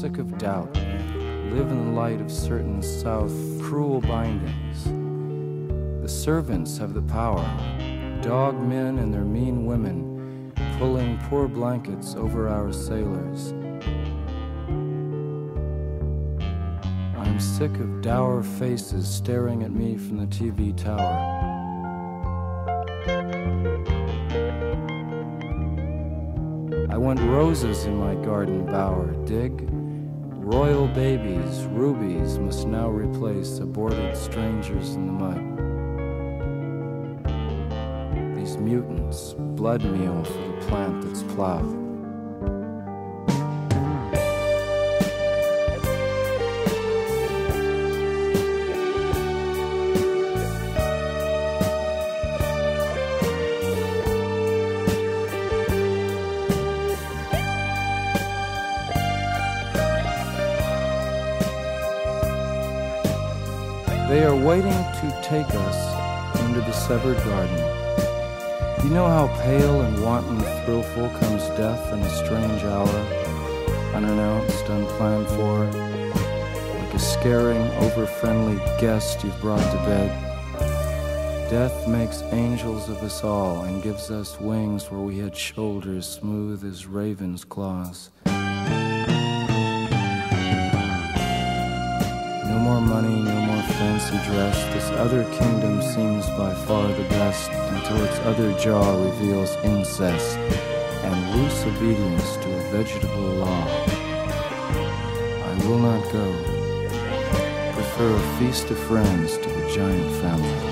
sick of doubt. Live in the light of certain south cruel bindings. The servants have the power, dog men and their mean women, pulling poor blankets over our sailors. I'm sick of dour faces staring at me from the TV tower. Want roses in my garden bower, dig? Royal babies, rubies must now replace aborted strangers in the mud. These mutants, blood meal for the plant that's plowed. They are waiting to take us into the severed garden. You know how pale and wanton thrillful comes death in a strange hour, unannounced, unplanned for, like a scaring, over-friendly guest you've brought to bed. Death makes angels of us all and gives us wings where we had shoulders smooth as raven's claws. Fancy dress. This other kingdom seems by far the best until its other jaw reveals incest and loose obedience to a vegetable law. I will not go. Prefer a feast of friends to the giant family.